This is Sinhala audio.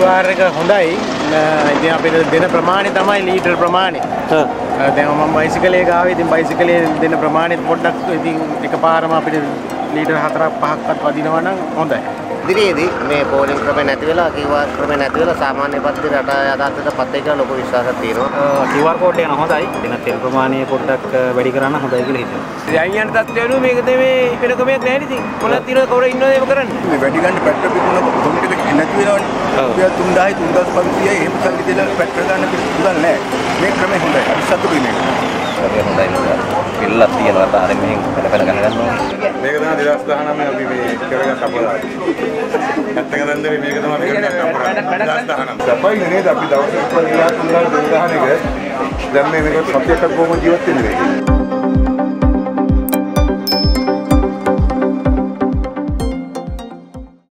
කාර් එක හොඳයි. ඉතින් අපිට දෙන ප්‍රමාණය තමයි ලීටර් ප්‍රමාණය. දැන් මම බයිසිකලේ ගාවේ ඉතින් බයිසිකලේ දෙන ප්‍රමාණය පොඩ්ඩක් ඉතින් එකපාරම අපිට ලීටර් 4ක් 5ක්වත් වදිනවා නම් හොඳයි. ඉදිරියේදී මේ පෝලිං ක්‍රමය නැති වෙලා QR ක්‍රමය නැති වෙලා සාමාන්‍ය පද්ධතිය රට යථාර්ථයට පත් වෙයි කියලා ලොකු විශ්වාසයක් තියෙනවා. QR කෝඩ් එක හොඳයි. දෙන තෙල් ප්‍රමාණය පොඩ්ඩක් වැඩි කරන්න හොඳයි කියලා හිතෙනවා. දැන් යන තත්ත්වය මේක මේ වෙන ක්‍රමයක් නැහැ නේද? මොනවද තියෙනවද කවුරු ඉන්නවද එහෙම කරන්නේ? මේ වැඩි ගන්න පැට්‍රල් පිටුන නැති වෙනවනේ. ඔය 3000යි 3500යි එහෙම සල්ලි දෙලා පැට්‍රල් ගන්න පිටුදල් නැහැ. මේ ක්‍රමය හොඳයි. අපි සතුටුයි මේක. ක්‍රමය හොඳයි නේද? පිල්ලක් තියෙනවා තාරෙන් මෙහෙන් පැන පැන ගන්න ගන්නවා. මේක තමයි 2019 අපි මේ කරගත් අපරාධය. ඇත්තක දන්නේ මේක තමයි අපි කරගත් අපරාධය. 2019. සපයි නේද අපි ඉස්සර ගියා තුන්දා 2000 එක. දැන් මේ මේක සත්‍යයක් කොහොම ජීවත් වෙන්නේ?